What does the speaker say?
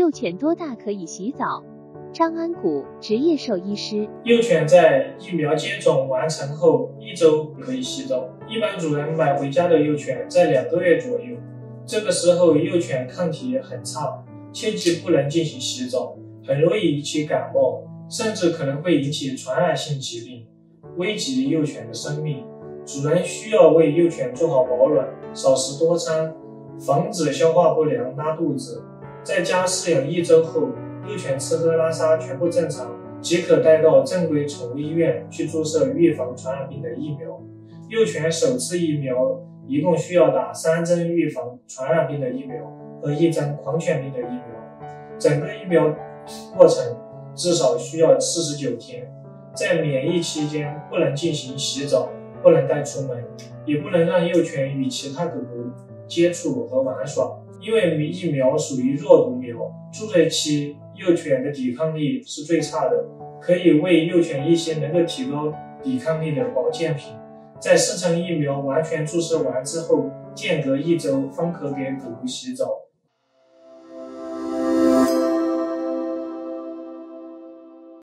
幼犬多大可以洗澡？张安谷，职业兽医师。幼犬在疫苗接种完成后一周可以洗澡。一般主人买回家的幼犬在两个月左右，这个时候幼犬抗体很差，切记不能进行洗澡，很容易引起感冒，甚至可能会引起传染性疾病，危及幼犬的生命。主人需要为幼犬做好保暖，少食多餐，防止消化不良、拉肚子。在家饲养一周后。幼犬吃喝拉撒全部正常，即可带到正规宠物医院去注射预防传染病的疫苗。幼犬首次疫苗一共需要打三针预防传染病的疫苗和一针狂犬病的疫苗，整个疫苗过程至少需要四十九天。在免疫期间，不能进行洗澡，不能带出门，也不能让幼犬与其他狗狗接触和玩耍，因为疫苗属于弱毒苗，注射期。幼犬的抵抗力是最差的，可以喂幼犬一些能够提高抵抗力的保健品。在四针疫苗完全注射完之后，间隔一周方可给狗狗洗澡。